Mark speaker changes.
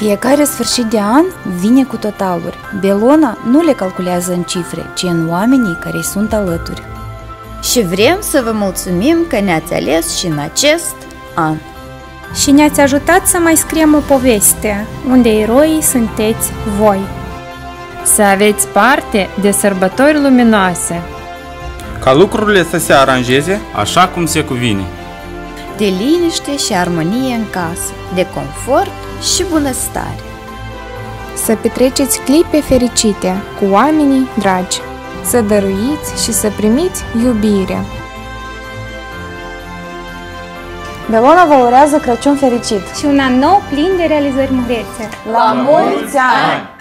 Speaker 1: Fiecare sfârșit de an vine cu totaluri. Belona nu le calculează în cifre, ci în oamenii care îi sunt alături.
Speaker 2: Și vrem să vă mulțumim că ne-ați ales și în acest an.
Speaker 3: Și ne-ați ajutat să mai scriem o poveste, unde eroii sunteți voi.
Speaker 4: Să aveți parte de sărbători luminoase.
Speaker 5: Ca lucrurile să se aranjeze
Speaker 6: așa cum se cuvine.
Speaker 2: De liniște și armonie în casă, de confort și bunăstare.
Speaker 3: Să petreceți clipe fericite cu oamenii dragi. Să dăruiți și să primiți iubire.
Speaker 1: Belona vă urează Crăciun fericit!
Speaker 3: Și un an nou plin de realizări mărețe.
Speaker 1: La mulți ani!